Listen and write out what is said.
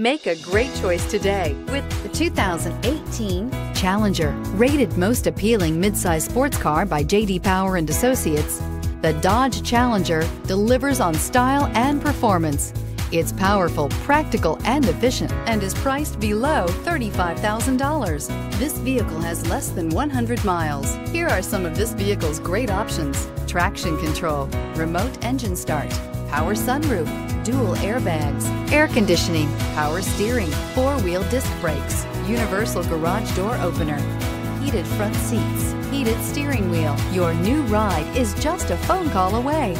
Make a great choice today with The 2018 Challenger, rated most appealing midsize sports car by J.D. Power and Associates. The Dodge Challenger delivers on style and performance. It's powerful, practical, and efficient, and is priced below $35,000. This vehicle has less than 100 miles. Here are some of this vehicle's great options. Traction control, remote engine start, power sunroof, dual airbags, air conditioning, power steering, four-wheel disc brakes, universal garage door opener, heated front seats, heated steering wheel. Your new ride is just a phone call away.